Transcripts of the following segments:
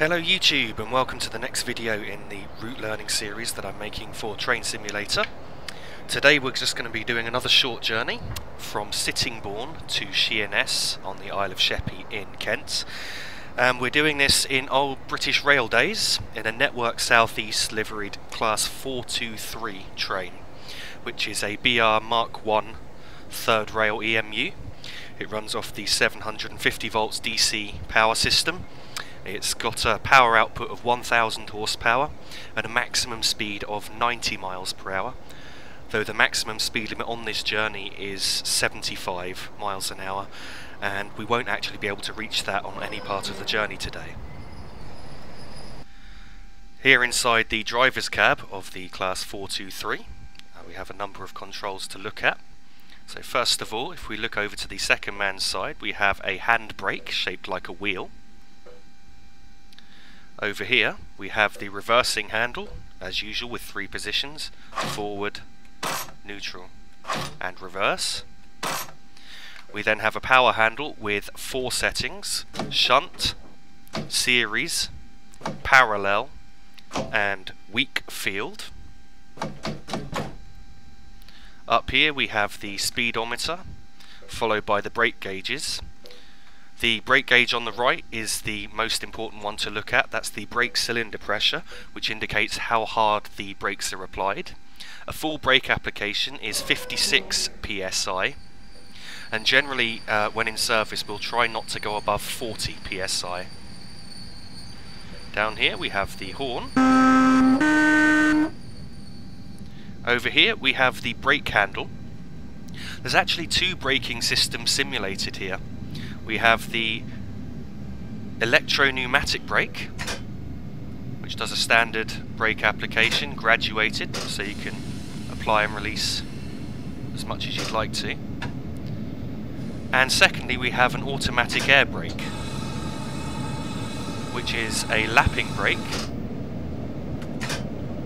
Hello YouTube and welcome to the next video in the route learning series that I'm making for Train Simulator. Today we're just going to be doing another short journey from Sittingbourne to Sheerness on the Isle of Sheppey in Kent. Um, we're doing this in old British rail days in a Network Southeast liveried Class 423 train which is a BR Mark 1 third rail EMU. It runs off the 750 volts DC power system it's got a power output of 1000 horsepower and a maximum speed of 90 miles per hour, though the maximum speed limit on this journey is 75 miles an hour, and we won't actually be able to reach that on any part of the journey today. Here inside the driver's cab of the Class 423, uh, we have a number of controls to look at. So first of all, if we look over to the second man's side, we have a handbrake shaped like a wheel. Over here we have the reversing handle, as usual with three positions, forward, neutral and reverse. We then have a power handle with four settings, shunt, series, parallel and weak field. Up here we have the speedometer, followed by the brake gauges, the brake gauge on the right is the most important one to look at. That's the brake cylinder pressure, which indicates how hard the brakes are applied. A full brake application is 56 psi, and generally uh, when in service we'll try not to go above 40 psi. Down here we have the horn. Over here we have the brake handle. There's actually two braking systems simulated here we have the electro-pneumatic brake, which does a standard brake application, graduated, so you can apply and release as much as you'd like to. And secondly, we have an automatic air brake, which is a lapping brake.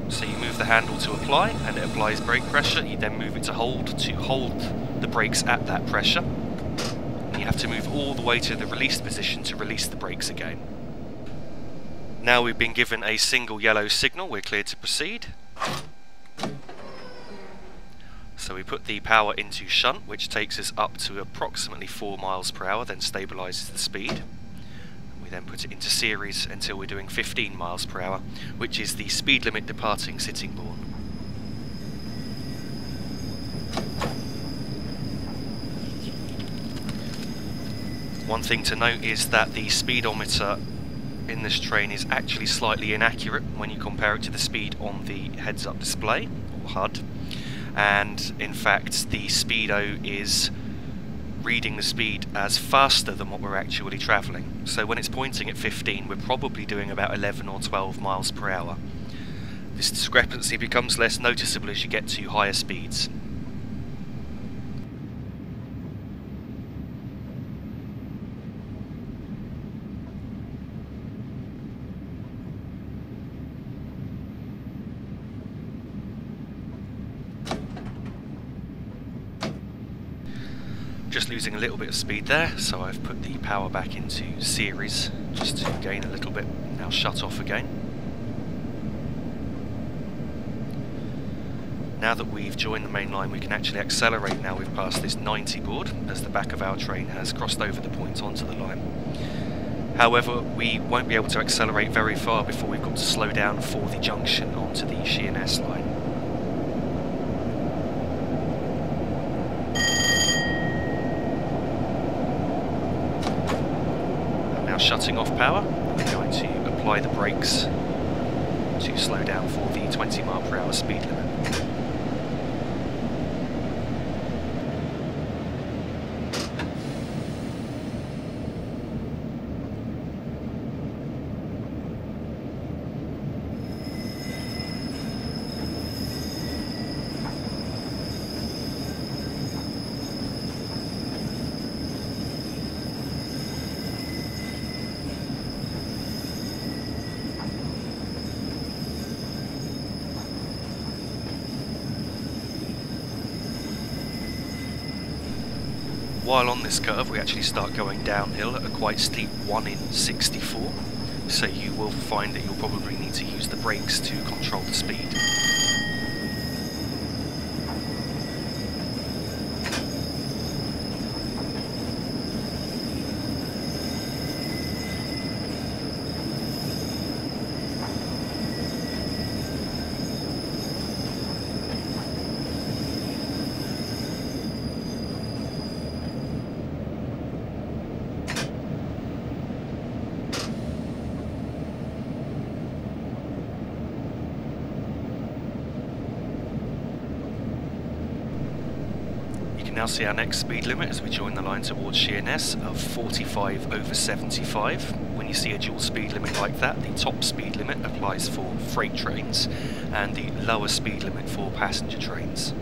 So you move the handle to apply, and it applies brake pressure. You then move it to hold to hold the brakes at that pressure have to move all the way to the release position to release the brakes again. Now we've been given a single yellow signal, we're cleared to proceed. So we put the power into shunt, which takes us up to approximately 4 miles per hour, then stabilises the speed. We then put it into series until we're doing 15 miles per hour, which is the speed limit departing Sittingbourne. One thing to note is that the speedometer in this train is actually slightly inaccurate when you compare it to the speed on the heads-up display, or HUD, and in fact the speedo is reading the speed as faster than what we're actually travelling. So when it's pointing at 15 we're probably doing about 11 or 12 miles per hour. This discrepancy becomes less noticeable as you get to higher speeds. just losing a little bit of speed there, so I've put the power back into series just to gain a little bit. Now shut off again. Now that we've joined the main line we can actually accelerate now we've passed this 90 board as the back of our train has crossed over the point onto the line. However, we won't be able to accelerate very far before we've got to slow down for the junction onto the Sheerness line. Shutting off power. We're going to apply the brakes to slow down for the 20 mile per hour speed limit. While on this curve we actually start going downhill at a quite steep 1 in 64 so you will find that you'll probably need to use the brakes to control the speed. can now see our next speed limit as we join the line towards Sheerness of 45 over 75. When you see a dual speed limit like that, the top speed limit applies for freight trains and the lower speed limit for passenger trains.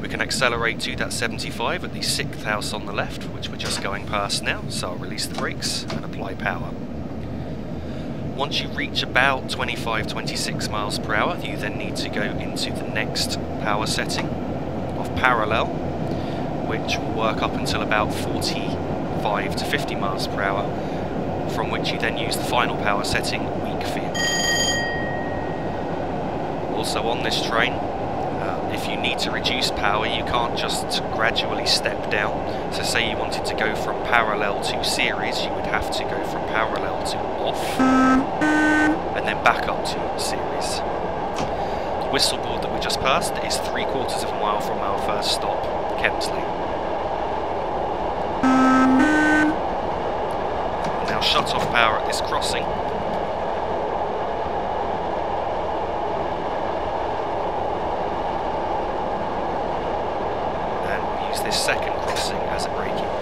We can accelerate to that 75 at the sixth house on the left, which we're just going past now, so I'll release the brakes and apply power. Once you reach about 25-26 miles per hour, you then need to go into the next power setting, parallel, which will work up until about 45 to 50 miles per hour, from which you then use the final power setting, weak field. Also on this train, uh, if you need to reduce power, you can't just gradually step down. So say you wanted to go from parallel to series, you would have to go from parallel to off, and then back up to series. The whistle board that we just passed is three quarters of a mile from our first stop, Kemsley. Now shut off power at this crossing. And we'll use this second crossing as a braking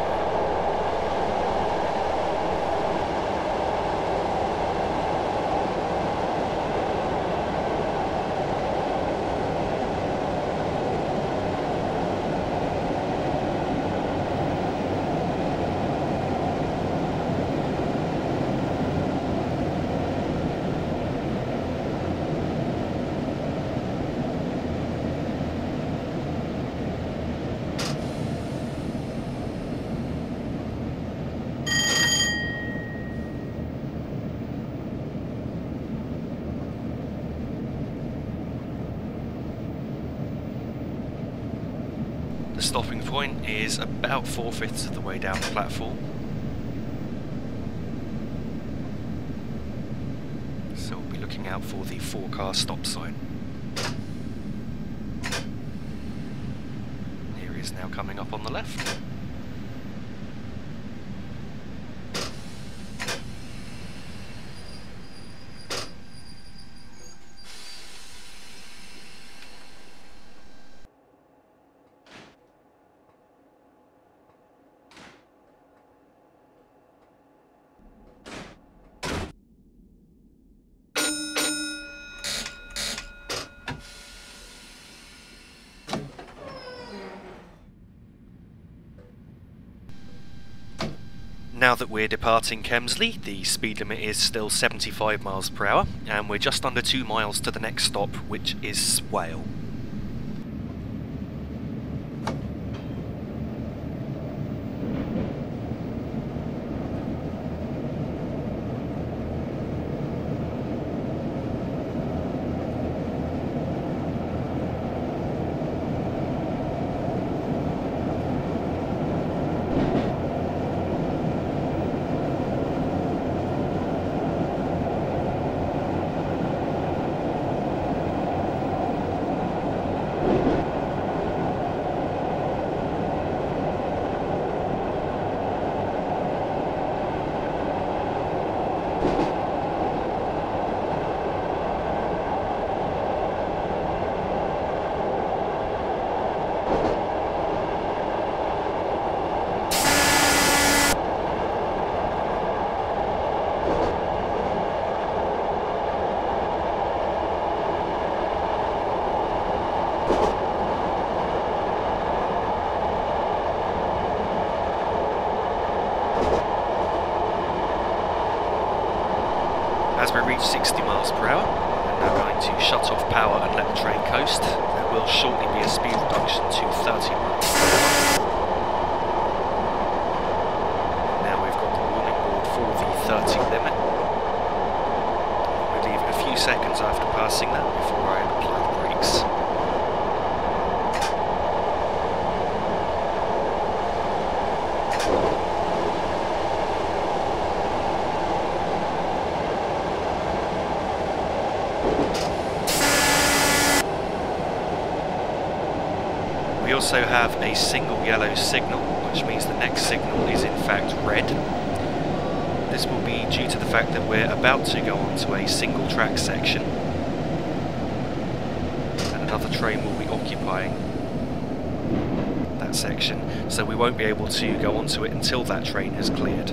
The stopping point is about four fifths of the way down the platform. So we'll be looking out for the four car stop sign. Here he is now coming up on the left. Now that we're departing Kemsley, the speed limit is still 75 miles per hour, and we're just under 2 miles to the next stop, which is Swale. As we reach 60 miles per hour, we're now going to shut off power and let the train coast. There will shortly be a speed reduction to 30 miles per hour. Now we've got the warning board for the 30 limit. We also have a single yellow signal, which means the next signal is in fact red. This will be due to the fact that we're about to go onto a single track section and another train will be occupying that section, so we won't be able to go onto it until that train has cleared.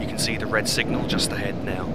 You can see the red signal just ahead now.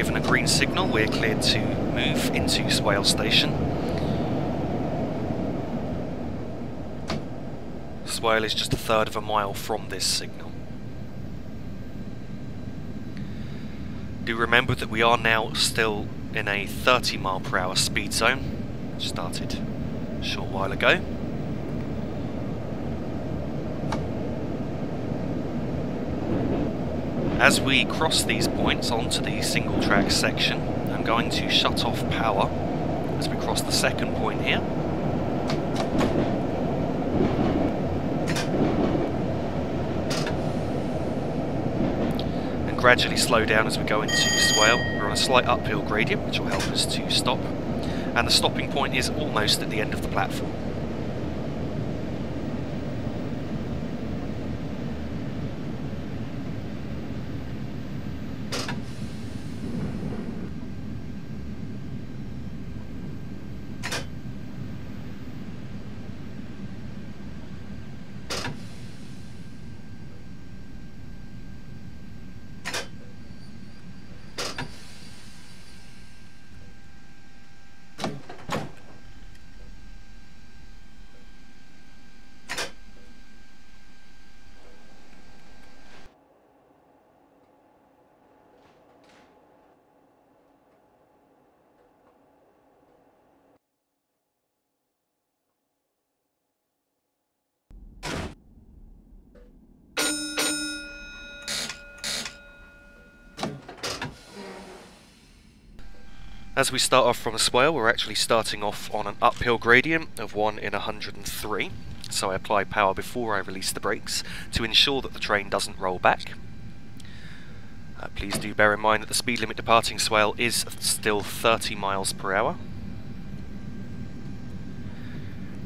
Given a green signal, we're cleared to move into Swale Station. Swale is just a third of a mile from this signal. Do remember that we are now still in a 30 mile per hour speed zone, started a short while ago. As we cross these points onto the single track section, I'm going to shut off power as we cross the second point here. And gradually slow down as we go into Swale. We're on a slight uphill gradient which will help us to stop. And the stopping point is almost at the end of the platform. As we start off from a swale, we're actually starting off on an uphill gradient of 1 in 103. So I apply power before I release the brakes to ensure that the train doesn't roll back. Uh, please do bear in mind that the speed limit departing swale is still 30 miles per hour.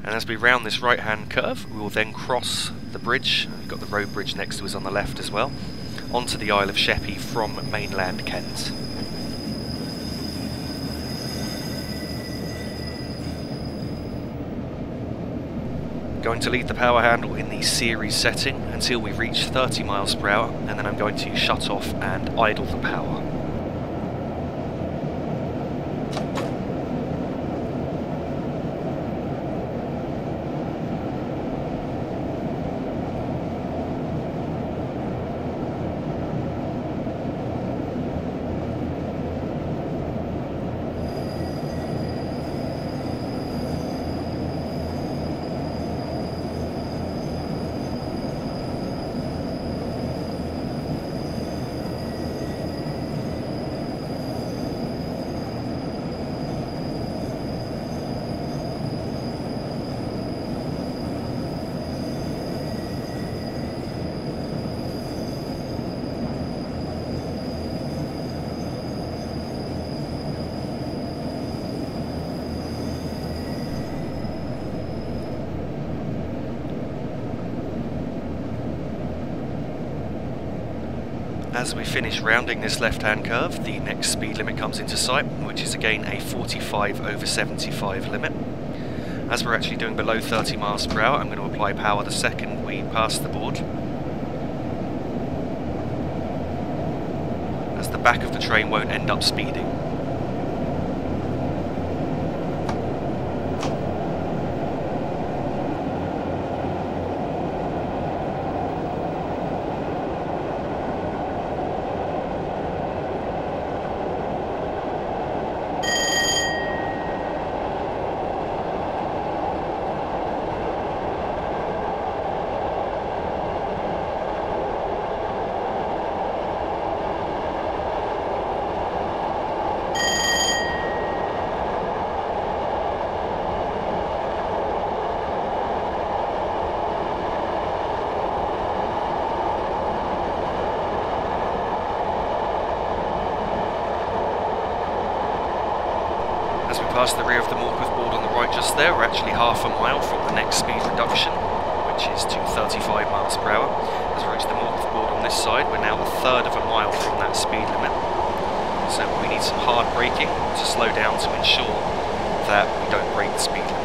And as we round this right hand curve, we will then cross the bridge, we've got the road bridge next to us on the left as well, onto the Isle of Sheppey from mainland Kent. Going to leave the power handle in the series setting until we reach 30 miles per hour and then I'm going to shut off and idle the power. As we finish rounding this left-hand curve, the next speed limit comes into sight, which is again a 45 over 75 limit. As we're actually doing below 30 miles per hour, I'm going to apply power the second we pass the board. As the back of the train won't end up speeding. Past the rear of the Morpeth board on the right just there, we're actually half a mile from the next speed reduction, which is to 35 miles per hour. As we reach the Morpeth board on this side, we're now a third of a mile from that speed limit. So we need some hard braking to slow down to ensure that we don't break the speed limit.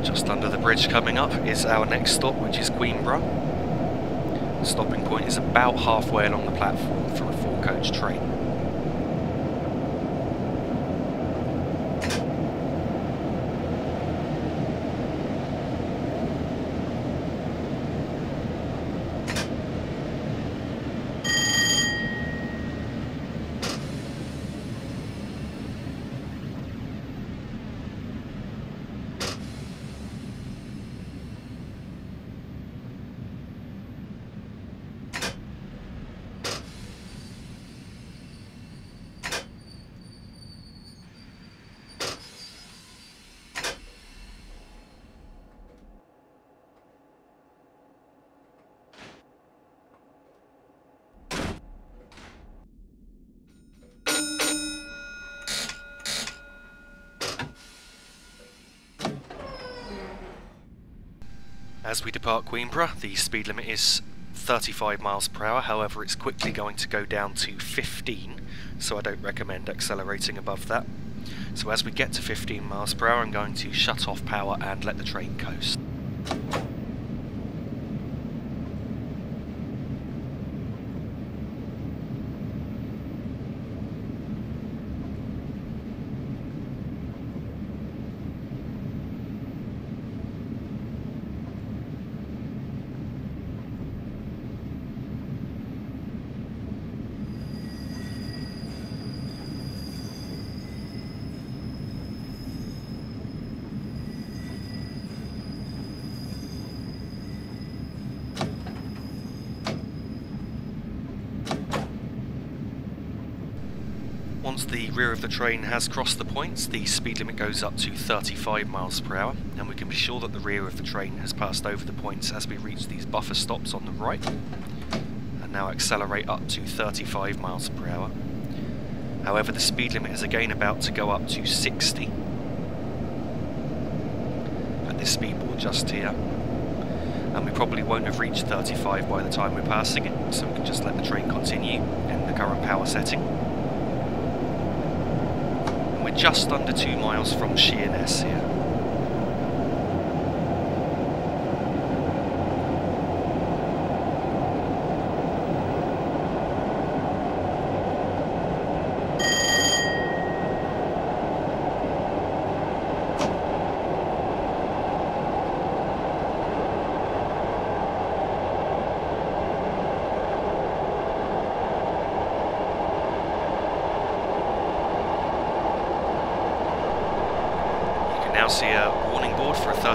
Just under the bridge coming up is our next stop, which is Queenborough. The stopping point is about halfway along the platform for a four coach train. As we depart Queenborough, the speed limit is 35 miles per hour, however it's quickly going to go down to 15, so I don't recommend accelerating above that. So as we get to 15 miles per hour I'm going to shut off power and let the train coast. Once the rear of the train has crossed the points, the speed limit goes up to 35 miles per hour, and we can be sure that the rear of the train has passed over the points as we reach these buffer stops on the right, and now accelerate up to 35 miles per hour. However, the speed limit is again about to go up to 60 at this speed board just here. And we probably won't have reached 35 by the time we're passing it, so we can just let the train continue in the current power setting just under two miles from Sheerness here.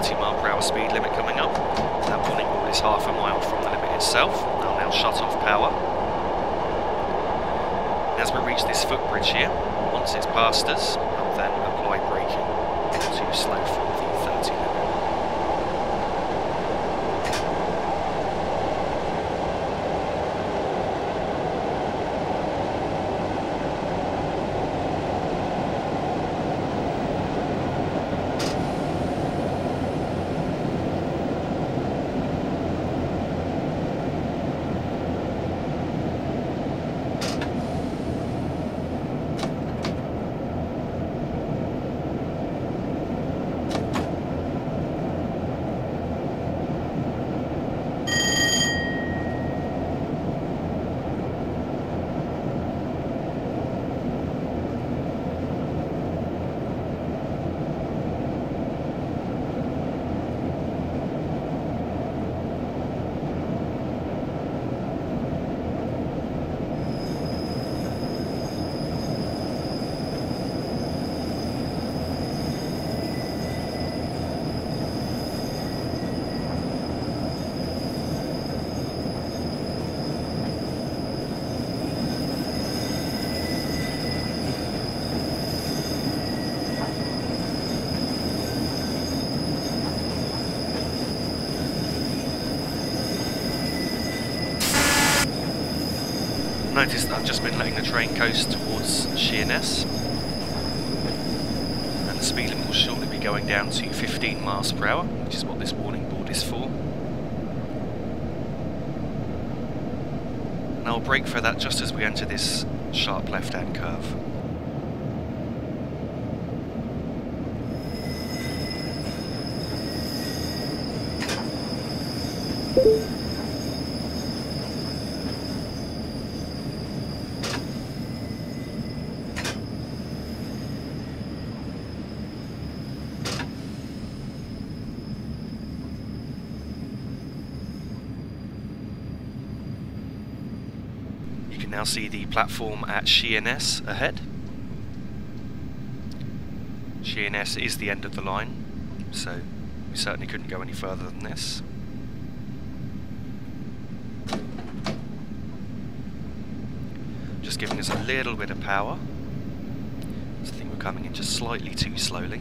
30 mile per hour speed limit coming up. That warning board is half a mile from the limit itself. I'll now shut off power. As we reach this footbridge here, once it's past us, I'll then apply braking into slow for the 30 limit. Notice that I've just been letting the train coast towards Sheerness. And the speed limit will shortly be going down to 15 miles per hour, which is what this warning board is for. And I'll brake for that just as we enter this sharp left-hand curve. You can now see the platform at Sheerness ahead. Sheerness is the end of the line, so we certainly couldn't go any further than this. Just giving us a little bit of power. I think we're coming in just slightly too slowly.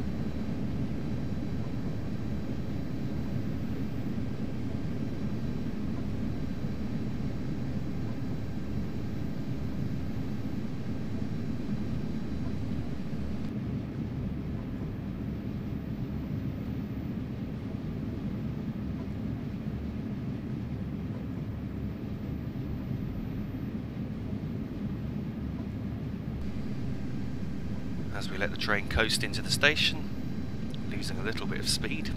As we let the train coast into the station, losing a little bit of speed.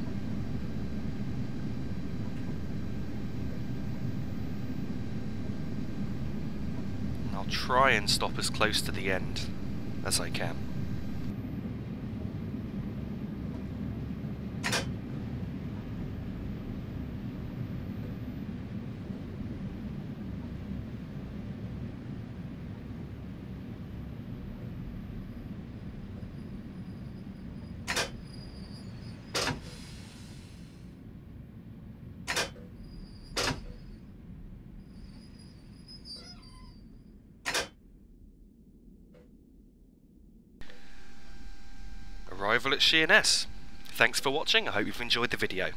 And I'll try and stop as close to the end as I can. Arrival at Sheerness. Thanks for watching, I hope you've enjoyed the video.